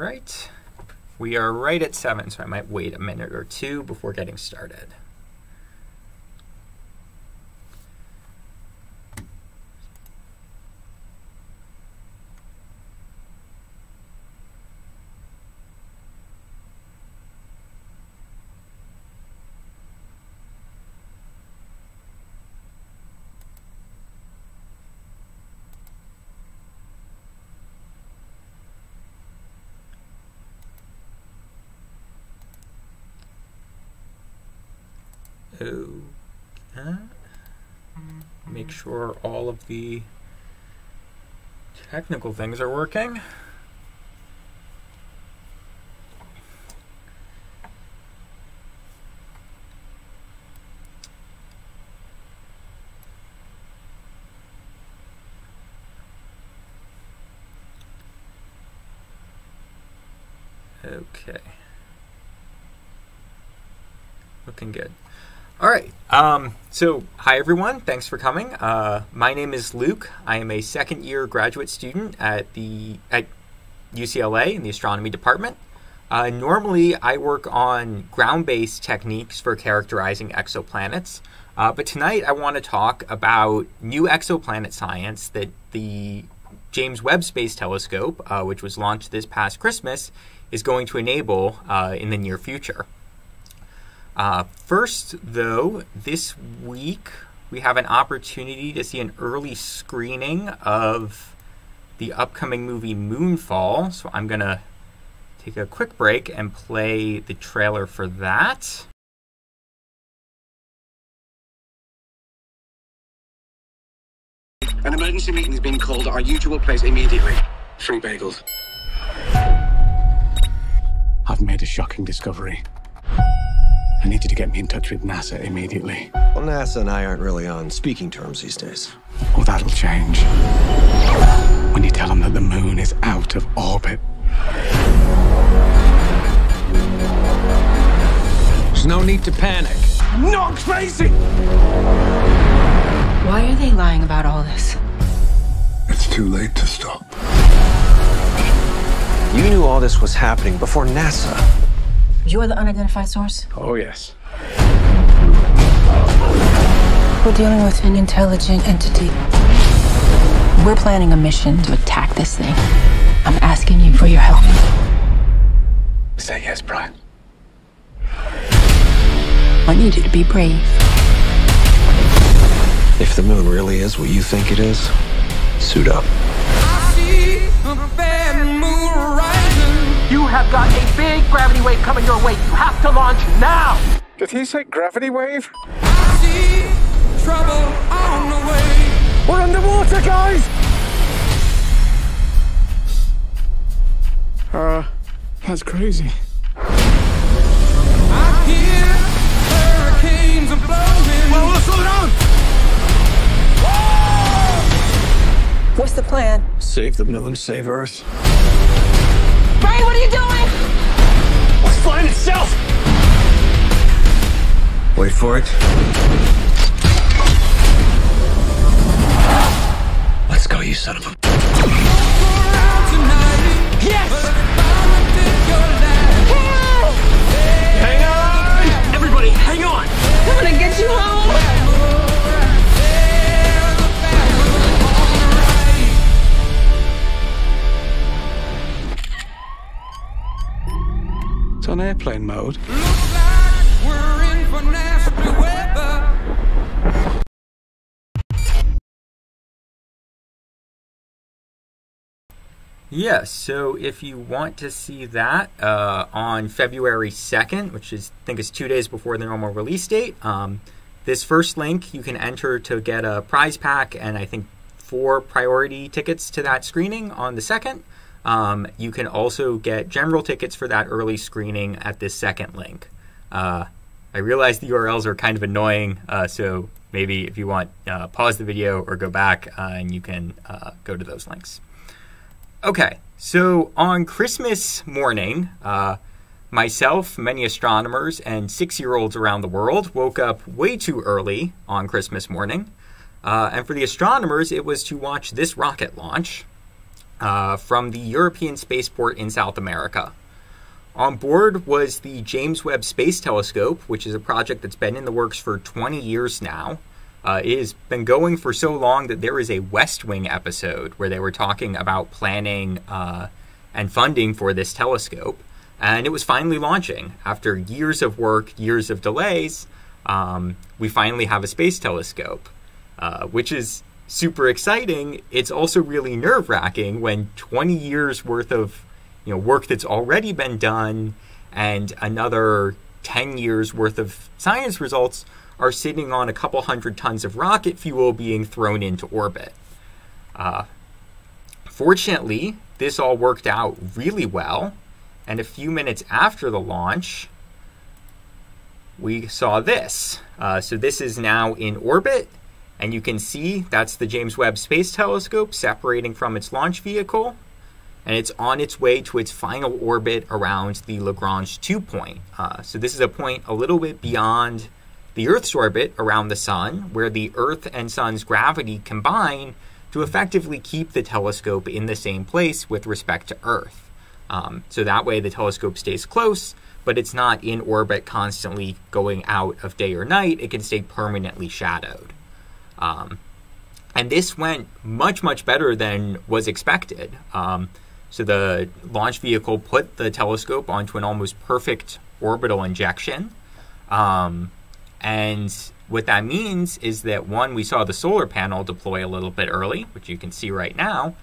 right. We are right at 7, so I might wait a minute or two before getting started. Okay. Make sure all of the technical things are working. Okay. Looking good. All right. Um, so, hi everyone. Thanks for coming. Uh, my name is Luke. I am a second year graduate student at the at UCLA in the astronomy department. Uh, normally, I work on ground based techniques for characterizing exoplanets. Uh, but tonight, I want to talk about new exoplanet science that the James Webb Space Telescope, uh, which was launched this past Christmas, is going to enable uh, in the near future. Uh, first, though, this week we have an opportunity to see an early screening of the upcoming movie Moonfall. So I'm going to take a quick break and play the trailer for that. An emergency meeting has been called at our usual place immediately. Free bagels. I've made a shocking discovery. I need you to get me in touch with NASA immediately. Well, NASA and I aren't really on speaking terms these days. Oh, that'll change. When you tell them that the moon is out of orbit. There's no need to panic. I'm not crazy! Why are they lying about all this? It's too late to stop. You knew all this was happening before NASA. You're the unidentified source? Oh, yes. We're dealing with an intelligent entity. We're planning a mission to attack this thing. I'm asking you for your help. Say yes, Brian. I need you to be brave. If the moon really is what you think it is, suit up. You have got a big gravity wave coming your way. You have to launch now. Did he say gravity wave? We're underwater, guys! Uh, that's crazy. Well, let's slow down! What's the plan? Save the moon, save Earth. Brian, what are you doing? Let's find itself! Wait for it. Let's go, you son of a. Yes! Hang on! Everybody, hang on! I'm gonna get you home. On airplane mode. Yes, so if you want to see that uh, on February 2nd, which is I think is two days before the normal release date, um, this first link you can enter to get a prize pack and I think four priority tickets to that screening on the second. Um, you can also get general tickets for that early screening at this second link. Uh, I realize the URLs are kind of annoying, uh, so maybe if you want, uh, pause the video or go back uh, and you can uh, go to those links. Okay, so on Christmas morning, uh, myself, many astronomers, and six year olds around the world woke up way too early on Christmas morning. And for the astronomers, it was to watch this rocket launch. Uh, from the European spaceport in South America. On board was the James Webb Space Telescope, which is a project that's been in the works for 20 years now. Uh, it has been going for so long that there is a West Wing episode where they were talking about planning uh, and funding for this telescope. And it was finally launching. After years of work, years of delays, um, we finally have a space telescope, uh, which is super exciting. It's also really nerve wracking when 20 years worth of you know work that's already been done and another 10 years worth of science results are sitting on a couple hundred tons of rocket fuel being thrown into orbit. Uh, fortunately, this all worked out really well, and a few minutes after the launch, we saw this. Uh, so this is now in orbit, and you can see that's the James Webb Space Telescope separating from its launch vehicle, and it's on its way to its final orbit around the Lagrange 2 point. Uh, so this is a point a little bit beyond the Earth's orbit around the Sun, where the Earth and Sun's gravity combine to effectively keep the telescope in the same place with respect to Earth. Um, so that way the telescope stays close, but it's not in orbit constantly going out of day or night. It can stay permanently shadowed. Um, and this went much, much better than was expected. Um, so the launch vehicle put the telescope onto an almost perfect orbital injection. Um, and what that means is that one, we saw the solar panel deploy a little bit early, which you can see right now.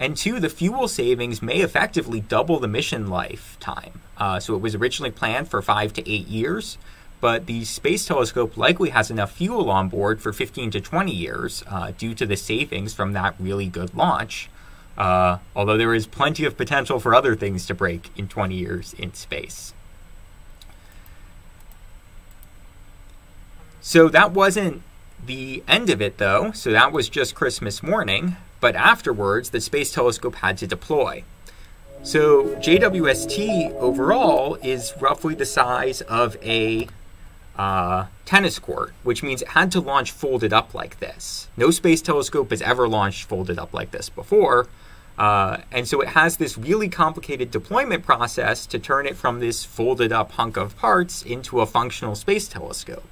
And two, the fuel savings may effectively double the mission lifetime. Uh, so it was originally planned for five to eight years, but the Space Telescope likely has enough fuel on board for 15 to 20 years uh, due to the savings from that really good launch. Uh, although there is plenty of potential for other things to break in 20 years in space. So that wasn't the end of it, though. So that was just Christmas morning. But afterwards, the Space Telescope had to deploy. So JWST overall is roughly the size of a uh, tennis court, which means it had to launch folded up like this. No space telescope has ever launched folded up like this before. Uh, and so it has this really complicated deployment process to turn it from this folded up hunk of parts into a functional space telescope.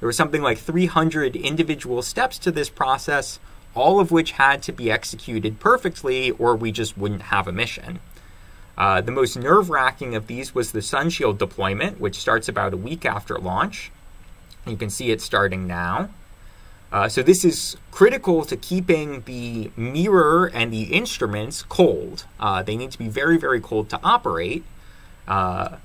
There was something like 300 individual steps to this process, all of which had to be executed perfectly, or we just wouldn't have a mission. Uh, the most nerve wracking of these was the Sunshield deployment, which starts about a week after launch. You can see it starting now. Uh, so, this is critical to keeping the mirror and the instruments cold. Uh, they need to be very, very cold to operate. Uh,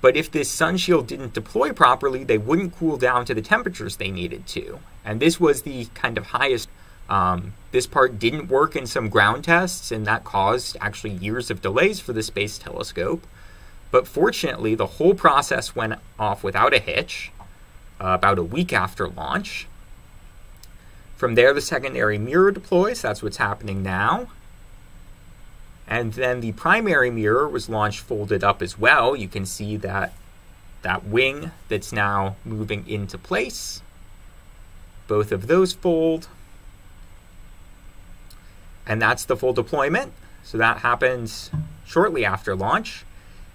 but if this sunshield didn't deploy properly, they wouldn't cool down to the temperatures they needed to. And this was the kind of highest. Um, this part didn't work in some ground tests, and that caused actually years of delays for the Space Telescope. But fortunately, the whole process went off without a hitch uh, about a week after launch. From there, the secondary mirror deploys. That's what's happening now. And then the primary mirror was launched folded up as well. You can see that that wing that's now moving into place. Both of those fold. And that's the full deployment. So that happens shortly after launch.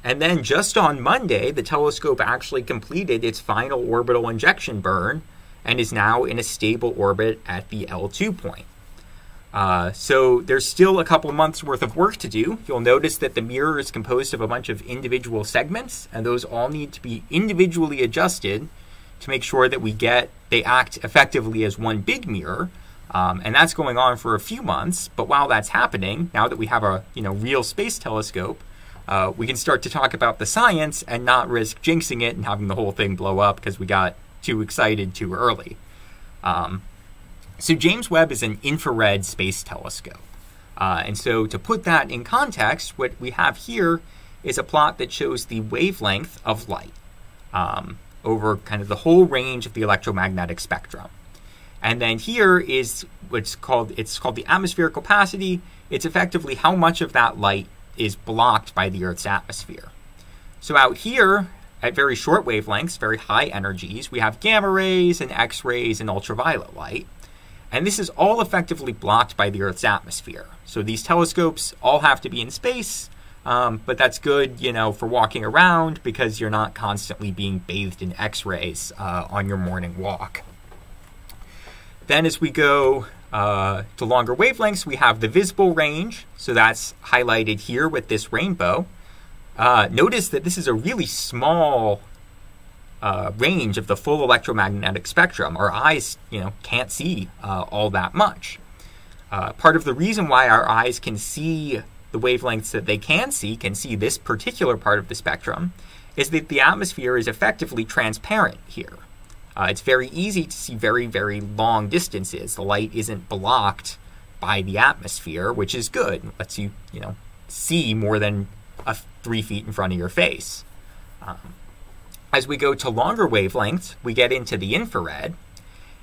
And then just on Monday, the telescope actually completed its final orbital injection burn and is now in a stable orbit at the L2 point. Uh, so there's still a couple months worth of work to do. You'll notice that the mirror is composed of a bunch of individual segments, and those all need to be individually adjusted to make sure that we get they act effectively as one big mirror. Um, and that's going on for a few months. But while that's happening, now that we have a you know real space telescope, uh, we can start to talk about the science and not risk jinxing it and having the whole thing blow up because we got too excited too early. Um, so James Webb is an infrared space telescope. Uh, and so to put that in context, what we have here is a plot that shows the wavelength of light um, over kind of the whole range of the electromagnetic spectrum. And then here is what's called it's called the atmospheric opacity. It's effectively how much of that light is blocked by the Earth's atmosphere. So out here at very short wavelengths, very high energies, we have gamma rays and X rays and ultraviolet light. And this is all effectively blocked by the Earth's atmosphere. So these telescopes all have to be in space, um, but that's good, you know, for walking around because you're not constantly being bathed in X-rays uh, on your morning walk. Then, as we go uh, to longer wavelengths, we have the visible range. So that's highlighted here with this rainbow. Uh, notice that this is a really small uh, range of the full electromagnetic spectrum. Our eyes, you know, can't see uh, all that much. Uh, part of the reason why our eyes can see the wavelengths that they can see, can see this particular part of the spectrum, is that the atmosphere is effectively transparent here. Uh, it's very easy to see very, very long distances. The light isn't blocked by the atmosphere, which is good. It lets you, you know, see more than a three feet in front of your face. Um, as we go to longer wavelengths, we get into the infrared.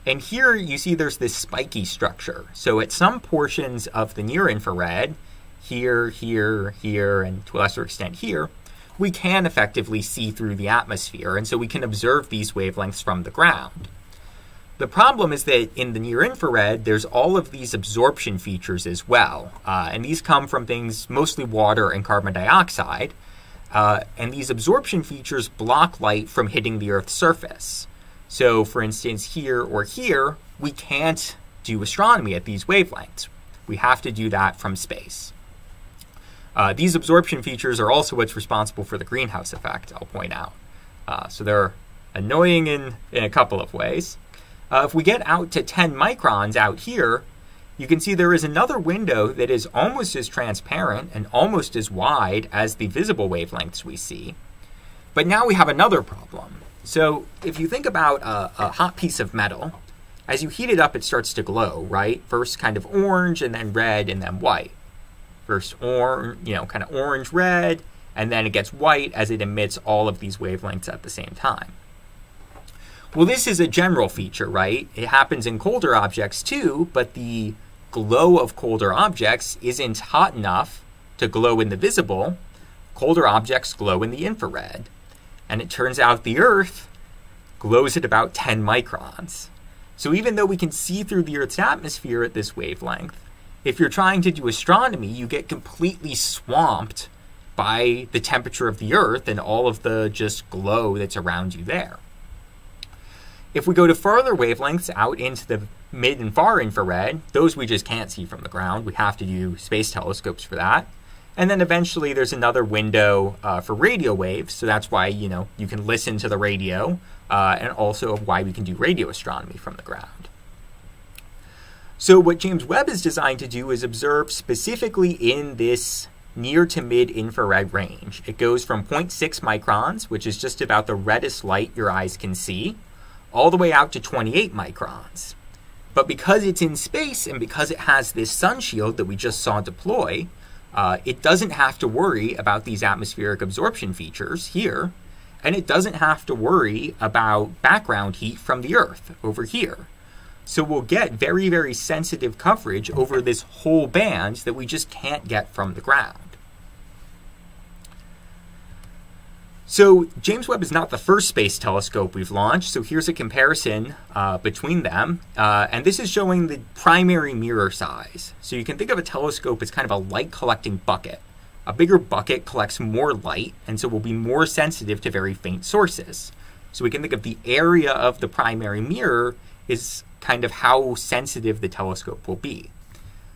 And here you see there's this spiky structure. So at some portions of the near infrared, here, here, here, and to a lesser extent here, we can effectively see through the atmosphere, and so we can observe these wavelengths from the ground. The problem is that in the near infrared, there's all of these absorption features as well, uh, and these come from things mostly water and carbon dioxide. Uh, and these absorption features block light from hitting the Earth's surface. So, for instance, here or here, we can't do astronomy at these wavelengths. We have to do that from space. Uh, these absorption features are also what's responsible for the greenhouse effect, I'll point out. Uh, so they're annoying in, in a couple of ways. Uh, if we get out to 10 microns out here, you can see there is another window that is almost as transparent and almost as wide as the visible wavelengths we see. But now we have another problem. So if you think about a, a hot piece of metal, as you heat it up, it starts to glow, right? First kind of orange and then red and then white first orange, you know, kind of orange red, and then it gets white as it emits all of these wavelengths at the same time. Well, this is a general feature, right? It happens in colder objects too, but the glow of colder objects isn't hot enough to glow in the visible. Colder objects glow in the infrared. And it turns out the Earth glows at about 10 microns. So even though we can see through the Earth's atmosphere at this wavelength, if you're trying to do astronomy, you get completely swamped by the temperature of the Earth and all of the just glow that's around you there. If we go to further wavelengths out into the mid and far infrared, those we just can't see from the ground. We have to use space telescopes for that. And then eventually there's another window uh, for radio waves. So that's why, you know, you can listen to the radio uh, and also why we can do radio astronomy from the ground. So what James Webb is designed to do is observe specifically in this near to mid infrared range. It goes from 0.6 microns, which is just about the reddest light your eyes can see, all the way out to 28 microns. But because it's in space and because it has this sun shield that we just saw deploy, uh, it doesn't have to worry about these atmospheric absorption features here, and it doesn't have to worry about background heat from the Earth over here. So we'll get very, very sensitive coverage over this whole band that we just can't get from the ground. So James Webb is not the first space telescope we've launched. So here's a comparison uh, between them. Uh, and this is showing the primary mirror size. So you can think of a telescope as kind of a light collecting bucket. A bigger bucket collects more light and so will be more sensitive to very faint sources. So we can think of the area of the primary mirror is kind of how sensitive the telescope will be.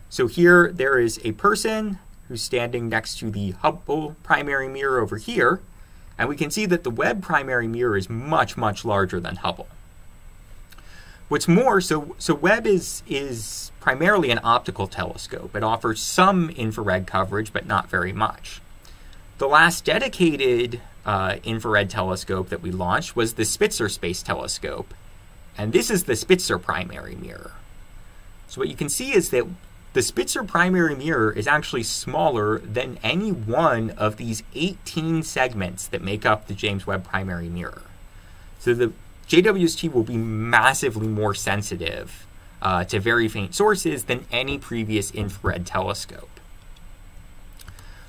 So here there is a person who's standing next to the Hubble primary mirror over here, and we can see that the Webb primary mirror is much, much larger than Hubble. What's more, so, so Webb is, is primarily an optical telescope. It offers some infrared coverage, but not very much. The last dedicated uh, infrared telescope that we launched was the Spitzer Space Telescope, and this is the Spitzer primary mirror. So what you can see is that the Spitzer primary mirror is actually smaller than any one of these 18 segments that make up the James Webb primary mirror. So the JWST will be massively more sensitive uh, to very faint sources than any previous infrared telescope.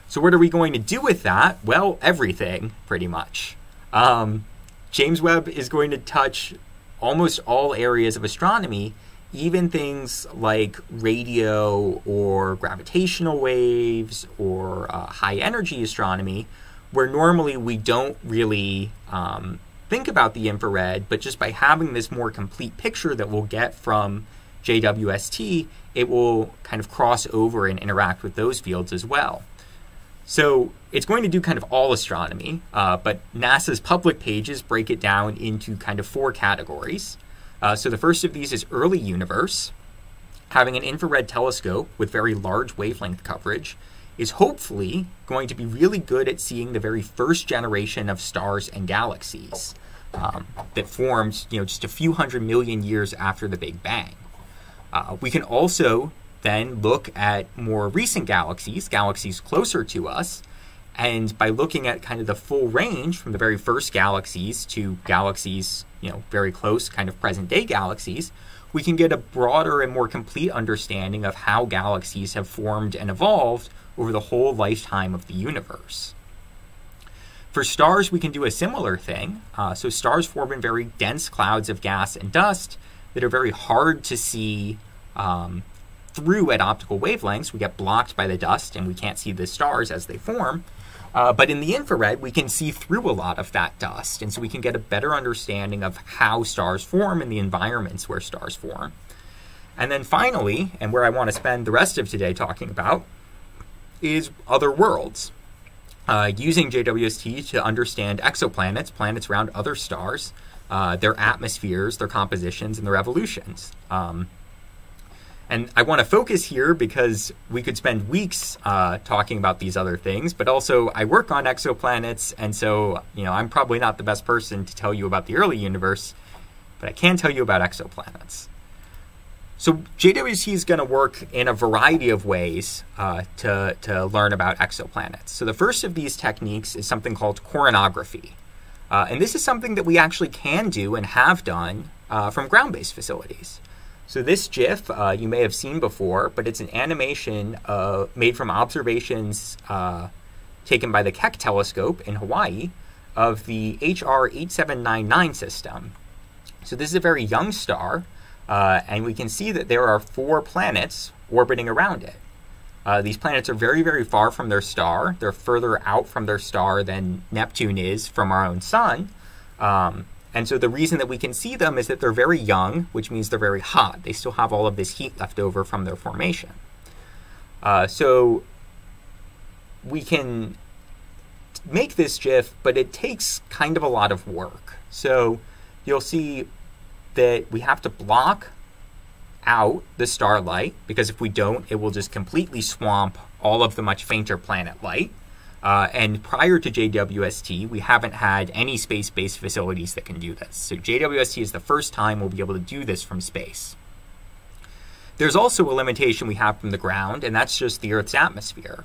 So what are we going to do with that? Well, everything, pretty much. Um, James Webb is going to touch almost all areas of astronomy even things like radio or gravitational waves or uh, high energy astronomy, where normally we don't really um, think about the infrared, but just by having this more complete picture that we'll get from JWST, it will kind of cross over and interact with those fields as well. So it's going to do kind of all astronomy, uh, but NASA's public pages break it down into kind of four categories. Uh, so the first of these is early universe. Having an infrared telescope with very large wavelength coverage is hopefully going to be really good at seeing the very first generation of stars and galaxies um, that formed, you know, just a few hundred million years after the Big Bang. Uh, we can also then look at more recent galaxies, galaxies closer to us, and by looking at kind of the full range from the very first galaxies to galaxies, you know, very close, kind of present day galaxies, we can get a broader and more complete understanding of how galaxies have formed and evolved over the whole lifetime of the universe. For stars, we can do a similar thing. Uh, so, stars form in very dense clouds of gas and dust that are very hard to see um, through at optical wavelengths. We get blocked by the dust and we can't see the stars as they form. Uh, but in the infrared, we can see through a lot of that dust, and so we can get a better understanding of how stars form and the environments where stars form. And then finally, and where I want to spend the rest of today talking about, is other worlds. Uh, using JWST to understand exoplanets, planets around other stars, uh, their atmospheres, their compositions, and their evolutions. Um, and I want to focus here because we could spend weeks uh, talking about these other things, but also I work on exoplanets, and so you know I'm probably not the best person to tell you about the early universe, but I can tell you about exoplanets. So JWST is going to work in a variety of ways uh, to to learn about exoplanets. So the first of these techniques is something called coronagraphy, uh, and this is something that we actually can do and have done uh, from ground-based facilities. So this GIF uh, you may have seen before, but it's an animation uh, made from observations uh, taken by the Keck telescope in Hawaii of the HR 8799 system. So this is a very young star, uh, and we can see that there are four planets orbiting around it. Uh, these planets are very, very far from their star. They're further out from their star than Neptune is from our own sun. Um, and so the reason that we can see them is that they're very young, which means they're very hot. They still have all of this heat left over from their formation. Uh, so we can make this GIF, but it takes kind of a lot of work. So you'll see that we have to block out the starlight because if we don't, it will just completely swamp all of the much fainter planet light. Uh, and prior to JWST, we haven't had any space based facilities that can do this. So JWST is the first time we'll be able to do this from space. There's also a limitation we have from the ground, and that's just the Earth's atmosphere.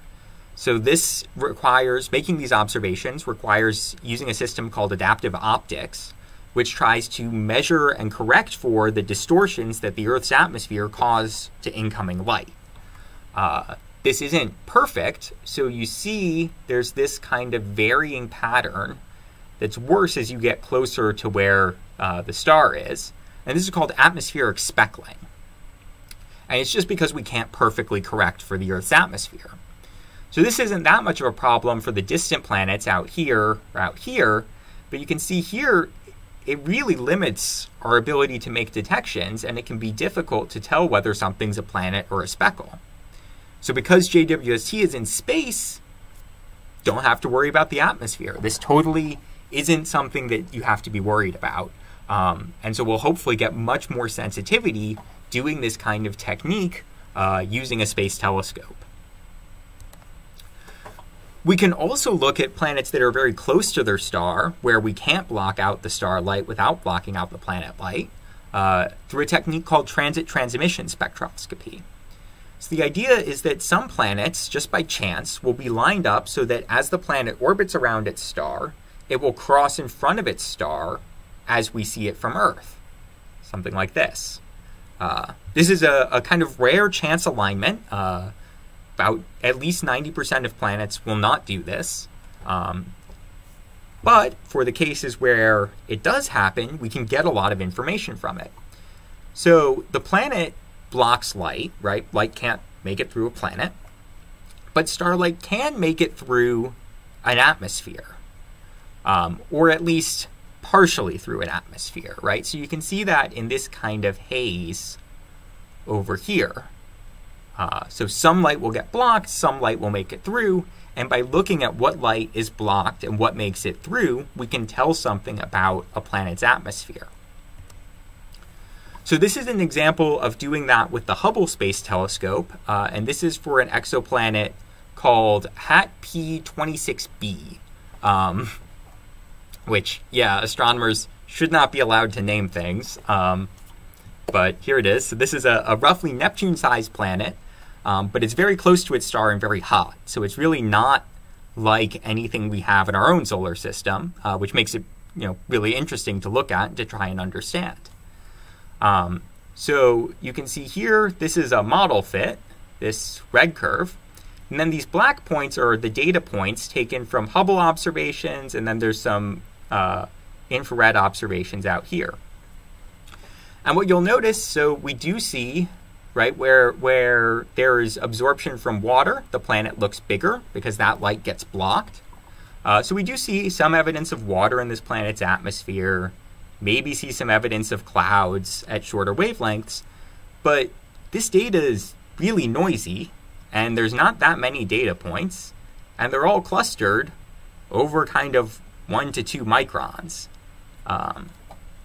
So this requires making these observations requires using a system called adaptive optics, which tries to measure and correct for the distortions that the Earth's atmosphere cause to incoming light. Uh, this isn't perfect, so you see there's this kind of varying pattern that's worse as you get closer to where uh, the star is. And this is called atmospheric speckling. And it's just because we can't perfectly correct for the Earth's atmosphere. So this isn't that much of a problem for the distant planets out here or out here, but you can see here it really limits our ability to make detections, and it can be difficult to tell whether something's a planet or a speckle. So because JWST is in space, don't have to worry about the atmosphere. This totally isn't something that you have to be worried about. Um, and so we'll hopefully get much more sensitivity doing this kind of technique uh, using a space telescope. We can also look at planets that are very close to their star, where we can't block out the starlight without blocking out the planet light, uh, through a technique called transit transmission spectroscopy. So the idea is that some planets, just by chance, will be lined up so that as the planet orbits around its star, it will cross in front of its star as we see it from Earth. Something like this. Uh, this is a, a, kind of rare chance alignment. Uh, about at least 90% of planets will not do this. Um, but for the cases where it does happen, we can get a lot of information from it. So the planet blocks light, right? Light can't make it through a planet, but starlight can make it through an atmosphere, um, or at least partially through an atmosphere, right? So you can see that in this kind of haze over here. Uh, so some light will get blocked, some light will make it through, and by looking at what light is blocked and what makes it through, we can tell something about a planet's atmosphere. So this is an example of doing that with the Hubble Space Telescope, uh, and this is for an exoplanet called HAT P26b, um, which, yeah, astronomers should not be allowed to name things, um, but here it is. So this is a, a roughly Neptune-sized planet, um, but it's very close to its star and very hot. So it's really not like anything we have in our own solar system, uh, which makes it you know really interesting to look at to try and understand. Um, so you can see here, this is a model fit, this red curve. And then these black points are the data points taken from Hubble observations, and then there's some uh, infrared observations out here. And what you'll notice, so we do see, right, where where there is absorption from water, the planet looks bigger because that light gets blocked. Uh, so we do see some evidence of water in this planet's atmosphere maybe see some evidence of clouds at shorter wavelengths, but this data is really noisy, and there's not that many data points, and they're all clustered over kind of one to two microns. Um,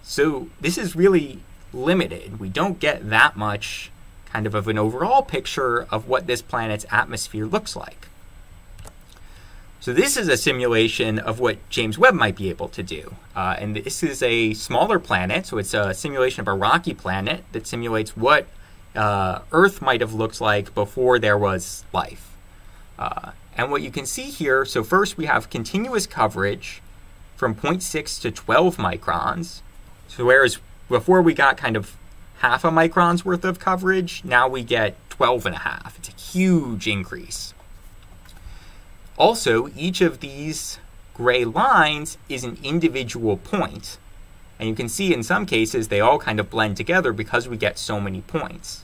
so this is really limited. We don't get that much kind of of an overall picture of what this planet's atmosphere looks like. So this is a simulation of what James Webb might be able to do. Uh, and this is a smaller planet, so it's a simulation of a rocky planet that simulates what uh, Earth might have looked like before there was life. Uh, and what you can see here, so first we have continuous coverage from 0.6 to 12 microns. So whereas before we got kind of half a micron's worth of coverage, now we get 12 and a half. It's a huge increase. Also, each of these gray lines is an individual point. And you can see in some cases they all kind of blend together because we get so many points.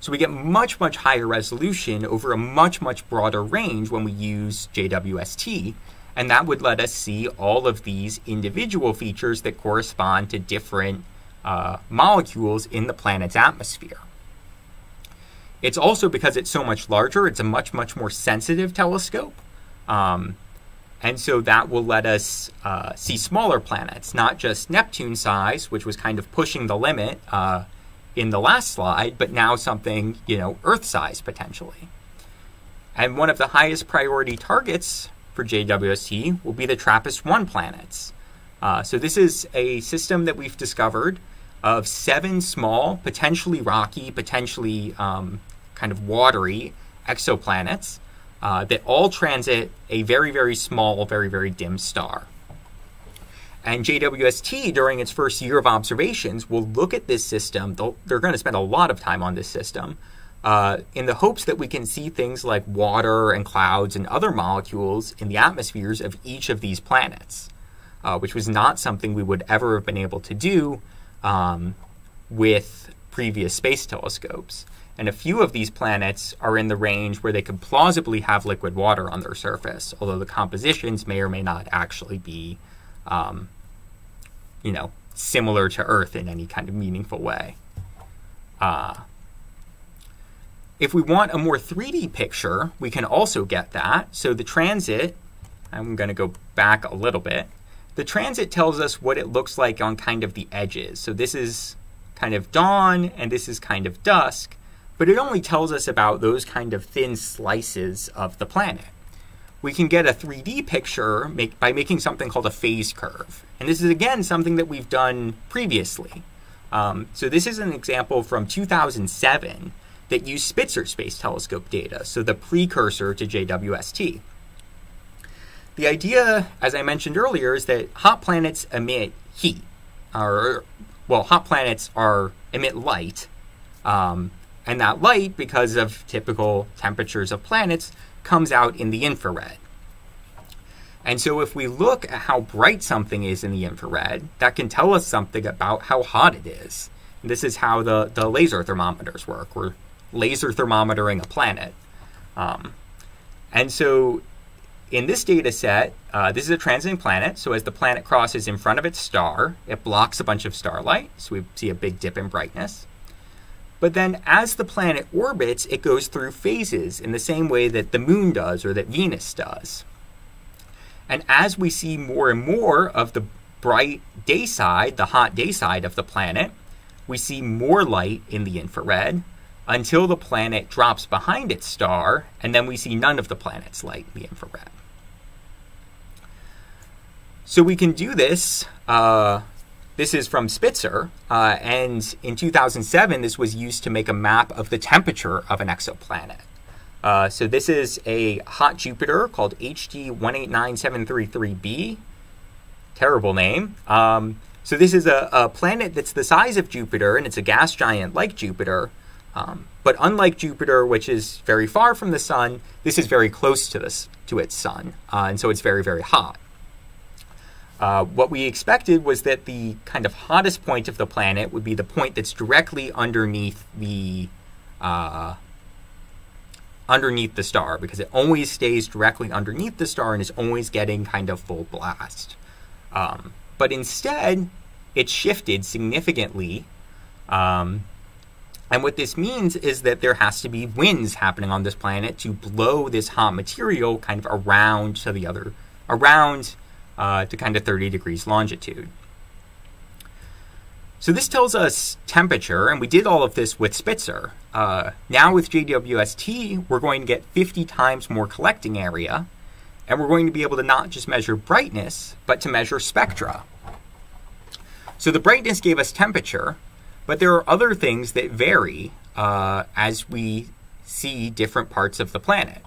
So we get much, much higher resolution over a much, much broader range when we use JWST. And that would let us see all of these individual features that correspond to different uh, molecules in the planet's atmosphere. It's also because it's so much larger, it's a much, much more sensitive telescope. Um, and so that will let us uh, see smaller planets, not just Neptune size, which was kind of pushing the limit uh, in the last slide, but now something, you know, Earth size potentially. And one of the highest priority targets for JWST will be the TRAPPIST 1 planets. Uh, so this is a system that we've discovered of seven small, potentially rocky, potentially um, kind of watery exoplanets uh, that all transit a very, very small, very, very dim star. And JWST, during its first year of observations, will look at this system. They're going to spend a lot of time on this system uh, in the hopes that we can see things like water and clouds and other molecules in the atmospheres of each of these planets, uh, which was not something we would ever have been able to do um, with previous space telescopes. And a few of these planets are in the range where they could plausibly have liquid water on their surface, although the compositions may or may not actually be, um, you know, similar to Earth in any kind of meaningful way. Uh, if we want a more 3D picture, we can also get that. So the transit, I'm going to go back a little bit. The transit tells us what it looks like on kind of the edges. So this is kind of dawn and this is kind of dusk but it only tells us about those kind of thin slices of the planet. We can get a 3D picture make, by making something called a phase curve. And this is, again, something that we've done previously. Um, so this is an example from 2007 that used Spitzer Space Telescope data, so the precursor to JWST. The idea, as I mentioned earlier, is that hot planets emit heat, or well, hot planets are emit light, um, and that light, because of typical temperatures of planets, comes out in the infrared. And so, if we look at how bright something is in the infrared, that can tell us something about how hot it is. This is how the, the laser thermometers work. We're laser thermometering a planet. Um, and so in this data set, uh, this is a transiting planet. So as the planet crosses in front of its star, it blocks a bunch of starlight. So we see a big dip in brightness. But then as the planet orbits, it goes through phases in the same way that the moon does or that Venus does. And as we see more and more of the bright day side, the hot day side of the planet, we see more light in the infrared until the planet drops behind its star, and then we see none of the planet's light in the infrared. So we can do this. Uh, this is from Spitzer, uh, and in 2007, this was used to make a map of the temperature of an exoplanet. Uh, so this is a hot Jupiter called HD 189733b. Terrible name. Um, so this is a, a, planet that's the size of Jupiter, and it's a gas giant like Jupiter. Um, but unlike Jupiter, which is very far from the sun, this is very close to this to its sun, uh, and so it's very very hot. Uh, what we expected was that the kind of hottest point of the planet would be the point that's directly underneath the uh, underneath the star because it always stays directly underneath the star and is always getting kind of full blast. Um, but instead, it shifted significantly. Um, and what this means is that there has to be winds happening on this planet to blow this hot material kind of around to the other around uh, to kind of 30 degrees longitude. So this tells us temperature, and we did all of this with Spitzer. Uh, now with JWST, we're going to get 50 times more collecting area, and we're going to be able to not just measure brightness, but to measure spectra. So the brightness gave us temperature, but there are other things that vary uh, as we see different parts of the planet.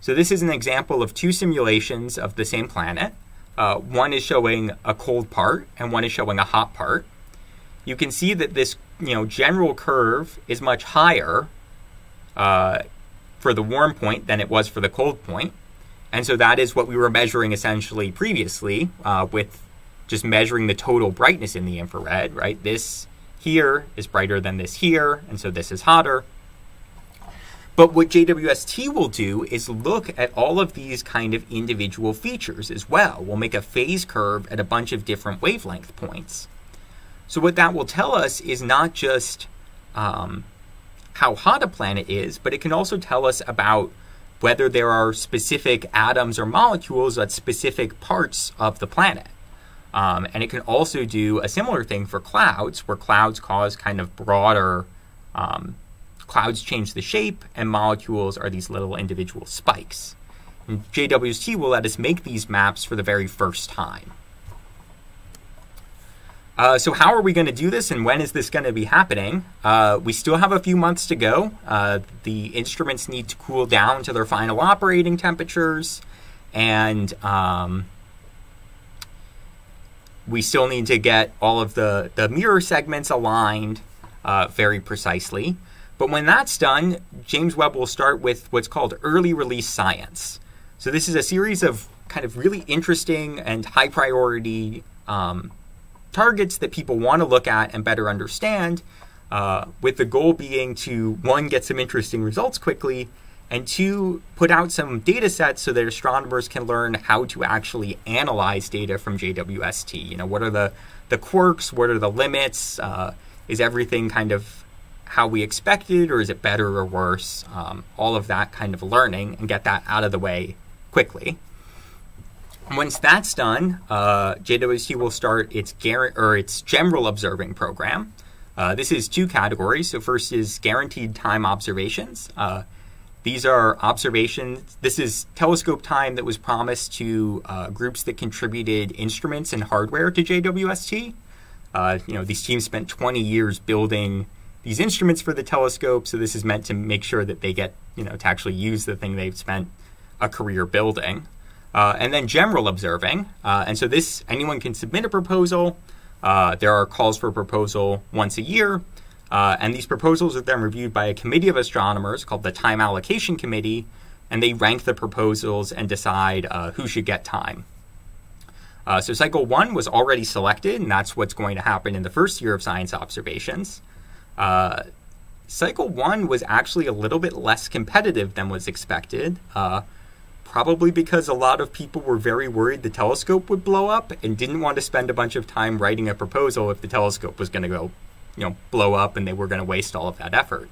So this is an example of two simulations of the same planet. Uh, one is showing a cold part and one is showing a hot part. You can see that this you know general curve is much higher uh, for the warm point than it was for the cold point. And so that is what we were measuring essentially previously uh, with just measuring the total brightness in the infrared, right? This here is brighter than this here, and so this is hotter. But what JWST will do is look at all of these kind of individual features as well. We'll make a phase curve at a bunch of different wavelength points. So what that will tell us is not just um, how hot a planet is, but it can also tell us about whether there are specific atoms or molecules at specific parts of the planet. Um, and it can also do a similar thing for clouds, where clouds cause kind of broader um, Clouds change the shape, and molecules are these little individual spikes. And JWST will let us make these maps for the very first time. Uh, so how are we going to do this, and when is this going to be happening? Uh, we still have a few months to go. Uh, the instruments need to cool down to their final operating temperatures, and um, we still need to get all of the, the mirror segments aligned uh, very precisely. But when that's done, James Webb will start with what's called early release science. So this is a series of kind of really interesting and high priority um, targets that people want to look at and better understand, uh, with the goal being to one get some interesting results quickly, and two put out some data sets so that astronomers can learn how to actually analyze data from JWST. You know, what are the the quirks? What are the limits? Uh, is everything kind of how we expected, or is it better or worse? Um, all of that kind of learning and get that out of the way quickly. Once that's done, uh, JWST will start its or its general observing program. Uh, this is two categories. So first is guaranteed time observations. Uh, these are observations. This is telescope time that was promised to uh, groups that contributed instruments and hardware to JWST. Uh, you know, these teams spent 20 years building these instruments for the telescope. So this is meant to make sure that they get, you know, to actually use the thing they've spent a career building. Uh, and then general observing. Uh, and so this, anyone can submit a proposal. Uh, there are calls for proposal once a year. Uh, and these proposals are then reviewed by a committee of astronomers called the Time Allocation Committee. And they rank the proposals and decide uh, who should get time. Uh, so cycle one was already selected, and that's what's going to happen in the first year of science observations. Uh, cycle one was actually a little bit less competitive than was expected. Uh, probably because a lot of people were very worried the telescope would blow up and didn't want to spend a bunch of time writing a proposal if the telescope was going to go, you know, blow up and they were going to waste all of that effort.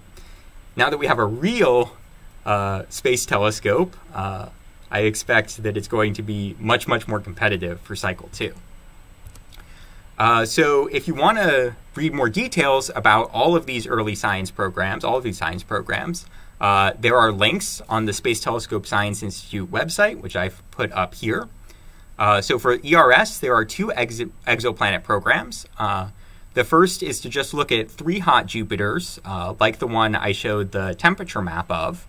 Now that we have a real uh, space telescope, uh, I expect that it's going to be much, much more competitive for Cycle 2. Uh, so, if you want to read more details about all of these early science programs, all of these science programs, uh, there are links on the Space Telescope Science Institute website, which I've put up here. Uh, so for ERS, there are two ex- exoplanet programs. Uh, the first is to just look at three hot Jupiters, uh, like the one I showed the temperature map of,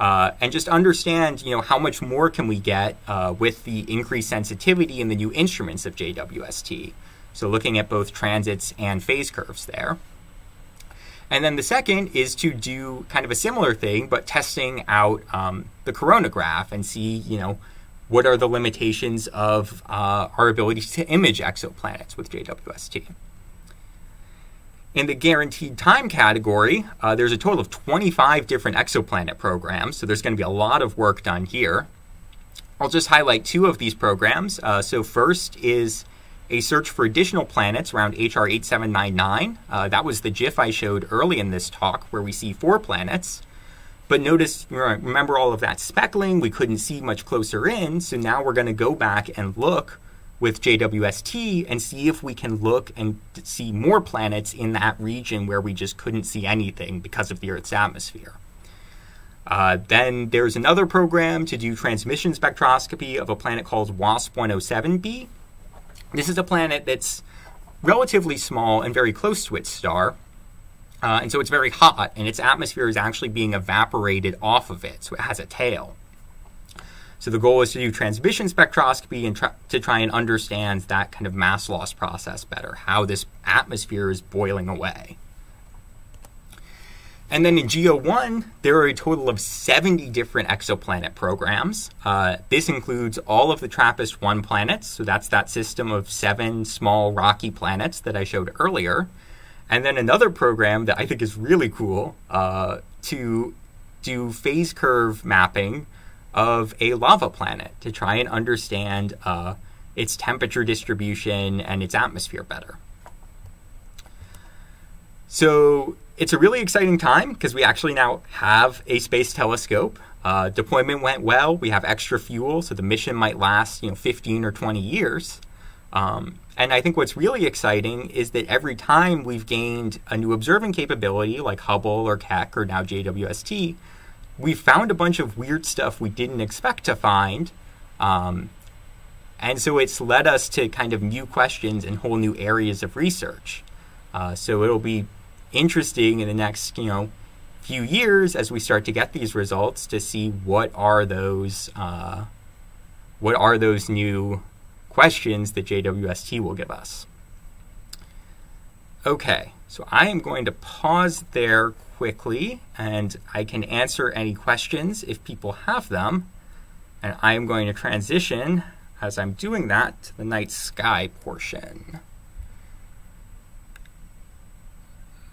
uh, and just understand, you know, how much more can we get with the increased sensitivity in the new instruments of JWST. So looking at both transits and phase curves there. And then the second is to do kind of a similar thing, but testing out um, the coronagraph and see, you know, what are the limitations of uh, our ability to image exoplanets with JWST. In the guaranteed time category, uh, there's a total of 25 different exoplanet programs, so there's going to be a lot of work done here. I'll just highlight two of these programs. Uh, so, first is a search for additional planets around HR 8799. Uh, that was the GIF I showed early in this talk where we see four planets. But notice, remember all of that speckling, we couldn't see much closer in, so now we're going to go back and look with JWST and see if we can look and see more planets in that region where we just couldn't see anything because of the Earth's atmosphere. Uh, then there's another program to do transmission spectroscopy of a planet called WASP 107b. This is a planet that's relatively small and very close to its star. Uh, and so it's very hot, and its atmosphere is actually being evaporated off of it, so it has a tail. So the goal is to do transmission spectroscopy and to try and understand that kind of mass loss process better, how this atmosphere is boiling away. And then in GO1, there are a total of 70 different exoplanet programs. Uh, this includes all of the TRAPPIST 1 planets, so that's that system of seven small rocky planets that I showed earlier. And then another program that I think is really cool uh, to do phase curve mapping of a lava planet to try and understand uh, its temperature distribution and its atmosphere better. So it's a really exciting time because we actually now have a space telescope. Uh, deployment went well. We have extra fuel, so the mission might last, you know, 15 or 20 years. Um, and I think what's really exciting is that every time we've gained a new observing capability, like Hubble or Keck or now JWST, we've found a bunch of weird stuff we didn't expect to find. Um, and so it's led us to kind of new questions and whole new areas of research. Uh, so it'll be interesting in the next, you know, few years as we start to get these results to see what are those uh, what are those new questions that JWST will give us. Okay, so I am going to pause there quickly and I can answer any questions if people have them. And I am going to transition as I'm doing that to the night sky portion.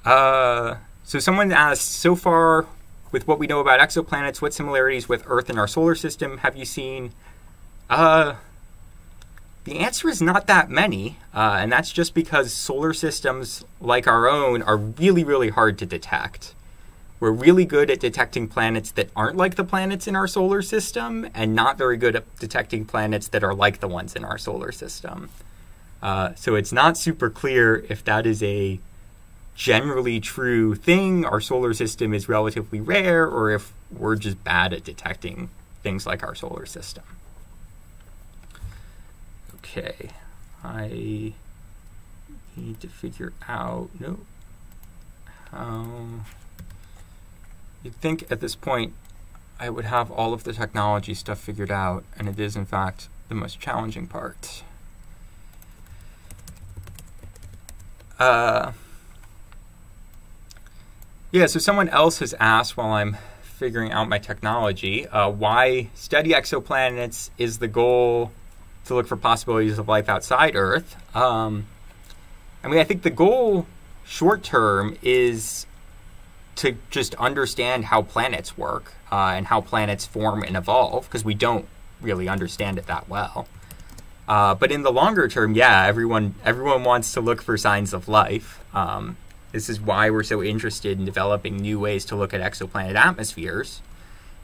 Uh, so someone asked, so far with what we know about exoplanets, what similarities with Earth and our solar system have you seen? Uh, the answer is not that many, uh, and that's just because solar systems like our own are really, really hard to detect. We're really good at detecting planets that aren't like the planets in our solar system, and not very good at detecting planets that are like the ones in our solar system. Uh, so it's not super clear if that is a generally true thing, our solar system is relatively rare, or if we're just bad at detecting things like our solar system. Okay, I need to figure out, no, how, you'd think at this point I would have all of the technology stuff figured out, and it is in fact the most challenging part. Uh, yeah, so someone else has asked while I'm figuring out my technology uh, why study exoplanets is the goal to look for possibilities of life outside Earth. Um, I mean, I think the goal short term is to just understand how planets work uh, and how planets form and evolve because we don't really understand it that well. Uh, but in the longer term, yeah, everyone everyone wants to look for signs of life. Um, this is why we're so interested in developing new ways to look at exoplanet atmospheres.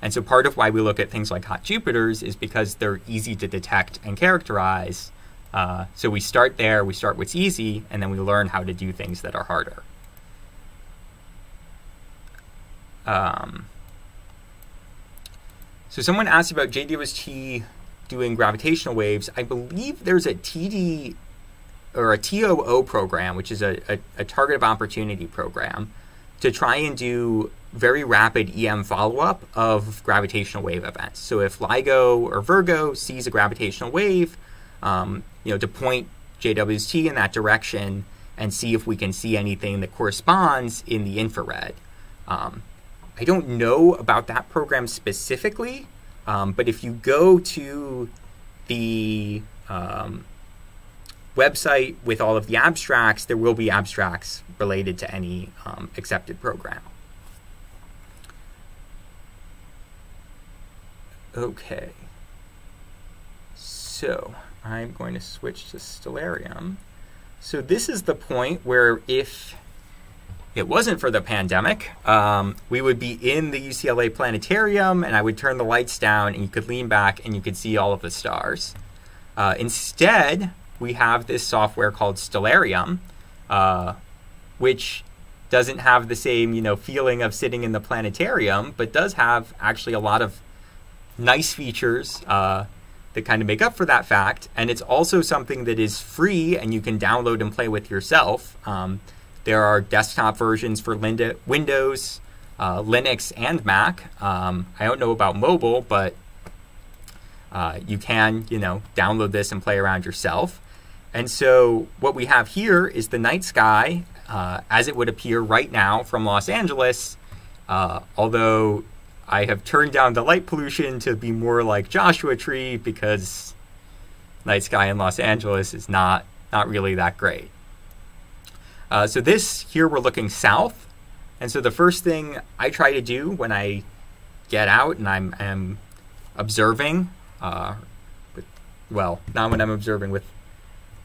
And so part of why we look at things like hot Jupiters is because they're easy to detect and characterize. Uh, so we start there, we start what's easy, and then we learn how to do things that are harder. Um, so someone asked about JWST doing gravitational waves. I believe there's a TD or a TOO program, which is a, a, a target of opportunity program, to try and do very rapid EM follow up of gravitational wave events. So if LIGO or Virgo sees a gravitational wave, um, you know, to point JWST in that direction and see if we can see anything that corresponds in the infrared. Um, I don't know about that program specifically, um, but if you go to the um, website with all of the abstracts, there will be abstracts related to any um, accepted program. Okay. So I'm going to switch to Stellarium. So this is the point where if it wasn't for the pandemic, um, we would be in the UCLA planetarium and I would turn the lights down and you could lean back and you could see all of the stars. Uh, instead, we have this software called Stellarium, uh, which doesn't have the same you know feeling of sitting in the planetarium, but does have actually a lot of nice features uh, that kind of make up for that fact. And it's also something that is free and you can download and play with yourself. Um, there are desktop versions for Linda, Windows, uh, Linux, and Mac. Um, I don't know about mobile, but uh, you can, you know, download this and play around yourself. And so what we have here is the night sky uh, as it would appear right now from Los Angeles. Uh, although I have turned down the light pollution to be more like Joshua Tree because night sky in Los Angeles is not not really that great. Uh, so this here we're looking south, and so the first thing I try to do when I get out and I'm, I'm observing, uh, with, well, not when I'm observing with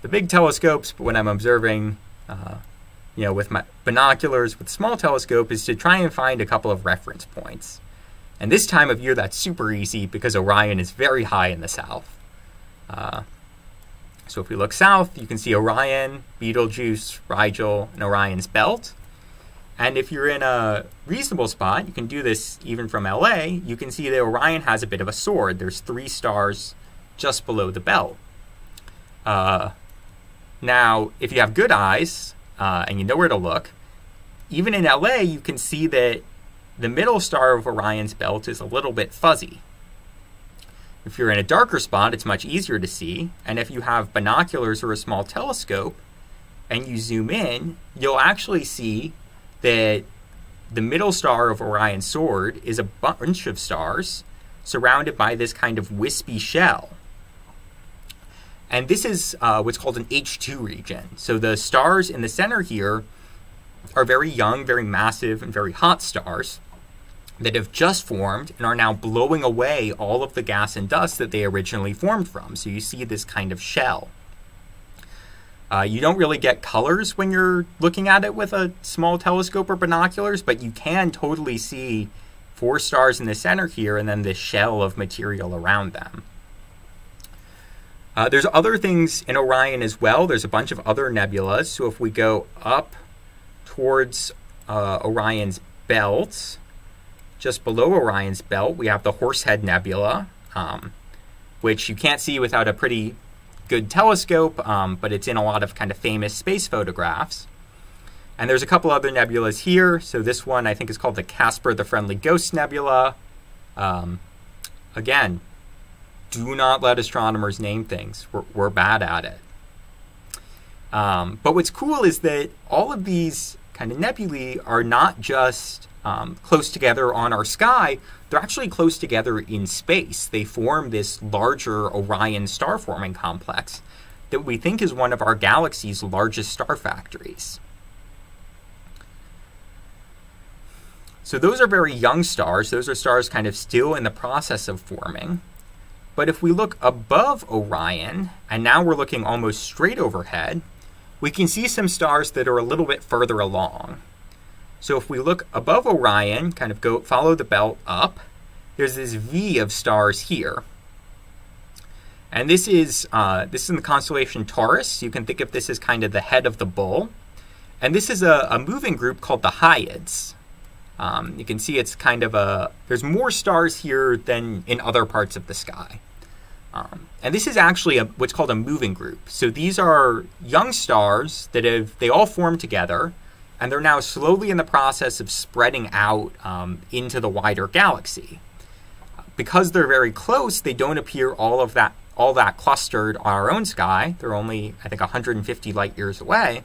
the big telescopes, but when I'm observing, uh, you know, with my binoculars with small telescope, is to try and find a couple of reference points. And this time of year, that's super easy because Orion is very high in the south. Uh, so if we look south, you can see Orion, Betelgeuse, Rigel, and Orion's belt. And if you're in a reasonable spot, you can do this even from LA, you can see that Orion has a bit of a sword. There's three stars just below the belt. Uh, now, if you have good eyes uh, and you know where to look, even in LA, you can see that the middle star of Orion's belt is a little bit fuzzy. If you're in a darker spot, it's much easier to see. And if you have binoculars or a small telescope and you zoom in, you'll actually see that the middle star of Orion's sword is a bunch of stars surrounded by this kind of wispy shell. And this is uh, what's called an HII region. So the stars in the center here are very young, very massive, and very hot stars that have just formed and are now blowing away all of the gas and dust that they originally formed from. So you see this kind of shell. Uh, you don't really get colors when you're looking at it with a small telescope or binoculars, but you can totally see four stars in the center here and then this shell of material around them. Uh, there's other things in Orion as well. There's a bunch of other nebulas. So if we go up towards uh, Orion's belt, just below Orion's belt, we have the Horsehead Nebula, um, which you can't see without a pretty good telescope, um, but it's in a lot of kind of famous space photographs. And there's a couple other nebulas here. So this one I think is called the Casper the Friendly Ghost Nebula. Um, again, do not let astronomers name things. We're, we're bad at it. Um, but what's cool is that all of these kind of nebulae are not just um, close together on our sky, they're actually close together in space. They form this larger Orion star forming complex that we think is one of our galaxy's largest star factories. So those are very young stars. Those are stars kind of still in the process of forming. But if we look above Orion, and now we're looking almost straight overhead, we can see some stars that are a little bit further along. So if we look above Orion, kind of go follow the belt up, there's this V of stars here. And this is uh, this is in the constellation Taurus. You can think of this as kind of the head of the bull. And this is a, a moving group called the Hyades. Um, you can see it's kind of a there's more stars here than in other parts of the sky. Um, and this is actually a, what's called a moving group. So these are young stars that have they all formed together, and they're now slowly in the process of spreading out um, into the wider galaxy. Because they're very close, they don't appear all of that all that clustered on our own sky. They're only I think 150 light years away.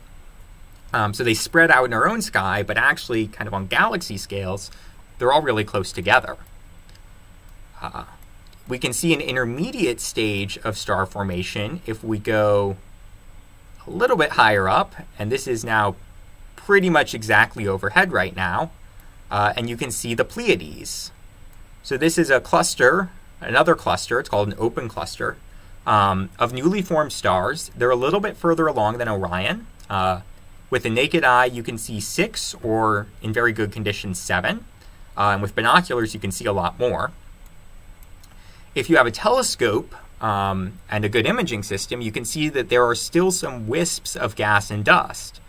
Um, so they spread out in our own sky, but actually, kind of on galaxy scales, they're all really close together. Uh, we can see an intermediate stage of star formation if we go a little bit higher up, and this is now pretty much exactly overhead right now, uh, and you can see the Pleiades. So this is a cluster, another cluster, it's called an open cluster, um, of newly formed stars. They're a little bit further along than Orion. Uh, with the naked eye, you can see six, or in very good condition, seven. Uh, with binoculars, you can see a lot more. If you have a telescope um, and a good imaging system, you can see that there are still some wisps of gas and dust.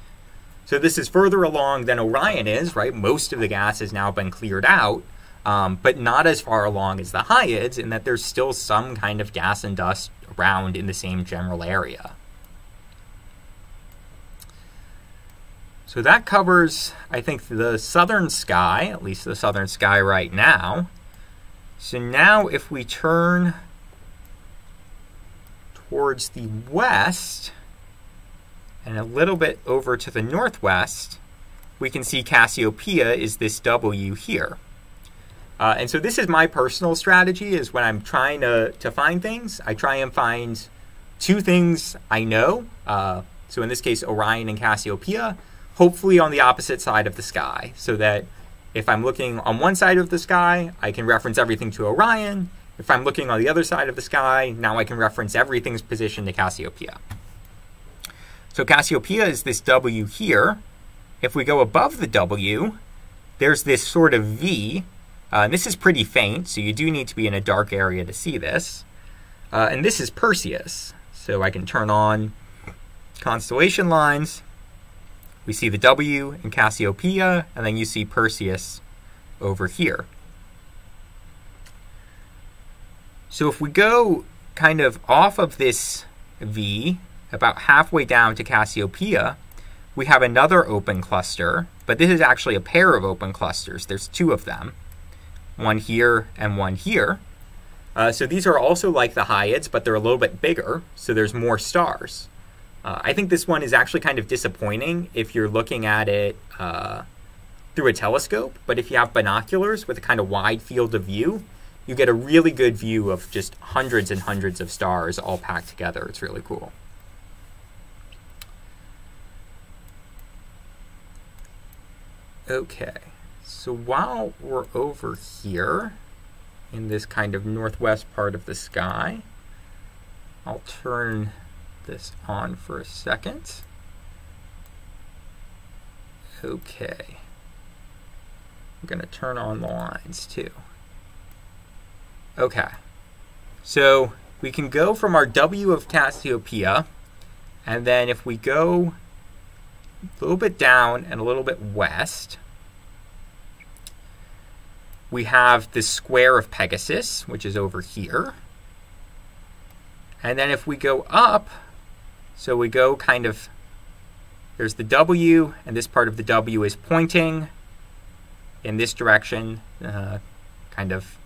So this is further along than Orion is, right? Most of the gas has now been cleared out, um, but not as far along as the Hyades, in that there's still some kind of gas and dust around in the same general area. So that covers, I think, the southern sky, at least the southern sky right now. So now if we turn towards the west and a little bit over to the northwest, we can see Cassiopeia is this W here. Uh, and so this is my personal strategy is when I'm trying to, to find things, I try and find two things I know. Uh, so in this case, Orion and Cassiopeia, hopefully on the opposite side of the sky so that if I'm looking on one side of the sky, I can reference everything to Orion. If I'm looking on the other side of the sky, now I can reference everything's position to Cassiopeia. So Cassiopeia is this W here. If we go above the W, there's this sort of V. Uh, and this is pretty faint, so you do need to be in a dark area to see this. Uh, and this is Perseus. So I can turn on constellation lines we see the W in Cassiopeia, and then you see Perseus over here. So if we go kind of off of this V, about halfway down to Cassiopeia, we have another open cluster, but this is actually a pair of open clusters. There's two of them, one here and one here. Uh, so these are also like the Hyades, but they're a little bit bigger, so there's more stars. Uh, I think this one is actually kind of disappointing if you're looking at it uh, through a telescope, but if you have binoculars with a kind of wide field of view, you get a really good view of just hundreds and hundreds of stars all packed together. It's really cool. Okay, so while we're over here in this kind of northwest part of the sky, I'll turn this on for a second. Okay. I'm going to turn on the lines too. Okay. So we can go from our W of Cassiopeia, and then if we go a little bit down and a little bit west, we have the square of Pegasus, which is over here. And then if we go up so we go kind of, there's the W, and this part of the W is pointing in this direction, uh, kind of,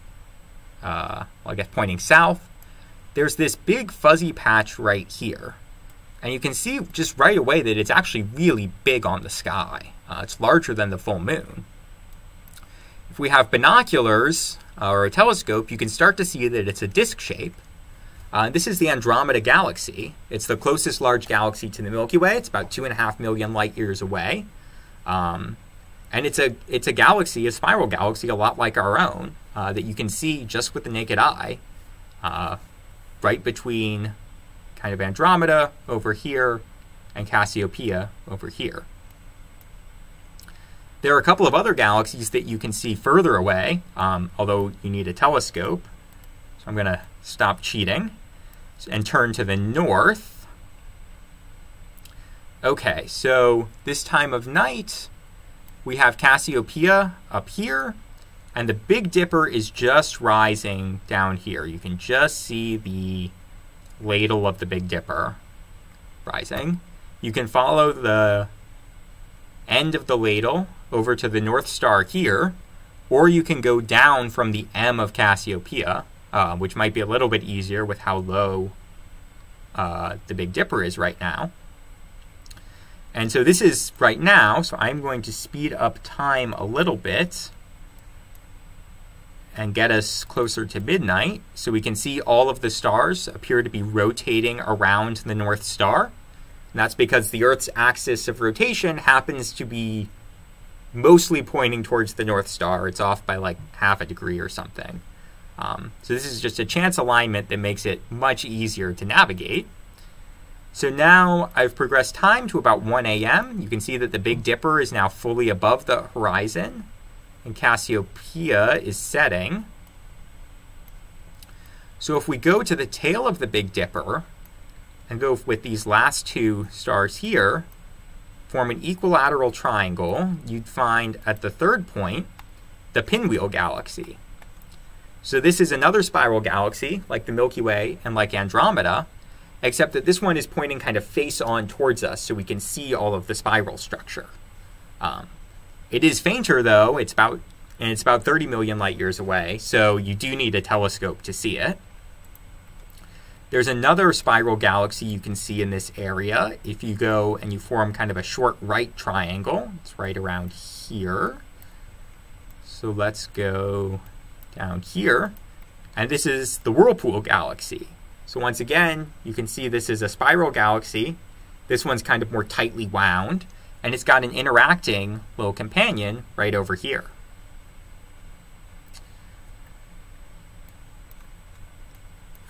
uh, well, I guess pointing south. There's this big fuzzy patch right here. And you can see just right away that it's actually really big on the sky. Uh, it's larger than the full moon. If we have binoculars uh, or a telescope, you can start to see that it's a disk shape. Uh, this is the Andromeda Galaxy. It's the closest large galaxy to the Milky Way. It's about two and a half million light years away. Um, and it's a it's a galaxy, a spiral galaxy, a lot like our own, uh, that you can see just with the naked eye, uh, right between kind of Andromeda over here and Cassiopeia over here. There are a couple of other galaxies that you can see further away, um, although you need a telescope. So I'm going to stop cheating and turn to the north. Okay, so this time of night, we have Cassiopeia up here, and the Big Dipper is just rising down here. You can just see the ladle of the Big Dipper rising. You can follow the end of the ladle over to the North Star here, or you can go down from the M of Cassiopeia, uh, which might be a little bit easier with how low uh, the Big Dipper is right now. And so this is right now, so I'm going to speed up time a little bit and get us closer to midnight so we can see all of the stars appear to be rotating around the North Star. And that's because the Earth's axis of rotation happens to be mostly pointing towards the North Star. It's off by like half a degree or something. Um, so this is just a chance alignment that makes it much easier to navigate. So now I've progressed time to about 1 a.m. You can see that the Big Dipper is now fully above the horizon and Cassiopeia is setting. So if we go to the tail of the Big Dipper and go with these last two stars here, form an equilateral triangle, you'd find at the third point the Pinwheel Galaxy. So this is another spiral galaxy, like the Milky Way and like Andromeda, except that this one is pointing kind of face on towards us so we can see all of the spiral structure. Um, it is fainter though, it's about and it's about 30 million light years away, so you do need a telescope to see it. There's another spiral galaxy you can see in this area if you go and you form kind of a short right triangle. It's right around here. So let's go down here. And this is the Whirlpool Galaxy. So once again, you can see this is a spiral galaxy. This one's kind of more tightly wound, and it's got an interacting little companion right over here.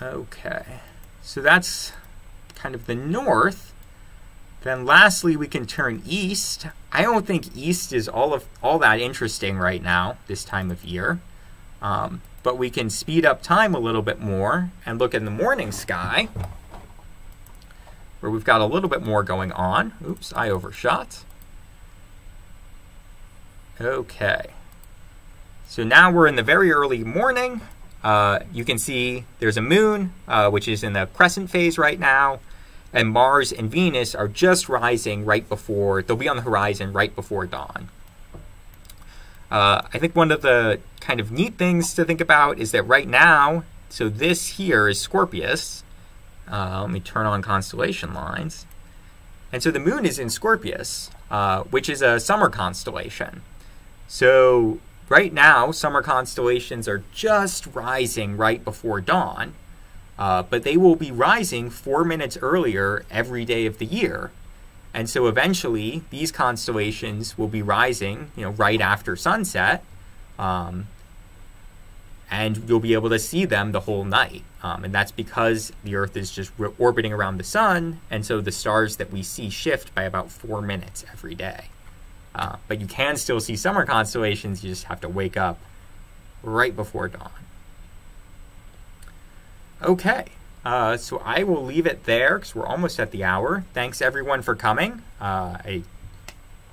Okay, so that's kind of the north. Then lastly, we can turn east. I don't think east is all of all that interesting right now, this time of year. Um, but we can speed up time a little bit more and look in the morning sky where we've got a little bit more going on. Oops, I overshot. Okay. So now we're in the very early morning. Uh, you can see there's a moon, uh, which is in the crescent phase right now, and Mars and Venus are just rising right before, they'll be on the horizon right before dawn. Uh, I think one of the kind of neat things to think about is that right now, so this here is Scorpius. Uh, let me turn on constellation lines. And so the moon is in Scorpius, uh, which is a summer constellation. So right now, summer constellations are just rising right before dawn, uh, but they will be rising four minutes earlier every day of the year. And so eventually, these constellations will be rising, you know, right after sunset, um, and you'll be able to see them the whole night. Um, and that's because the Earth is just orbiting around the sun, and so the stars that we see shift by about four minutes every day. Uh, but you can still see summer constellations. You just have to wake up right before dawn. Okay. Uh, so I will leave it there because we're almost at the hour. Thanks everyone for coming. Uh, I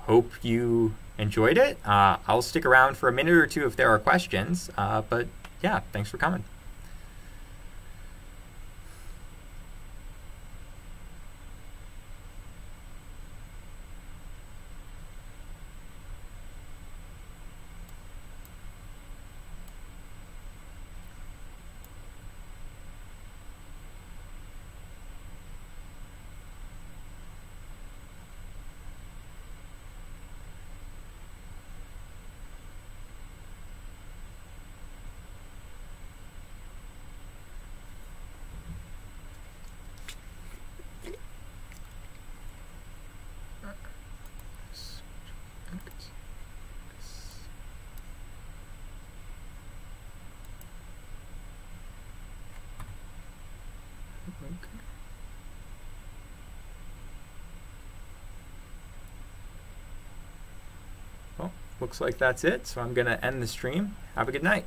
hope you enjoyed it. Uh, I'll stick around for a minute or two if there are questions. Uh, but yeah, thanks for coming. Looks like that's it. So I'm going to end the stream. Have a good night.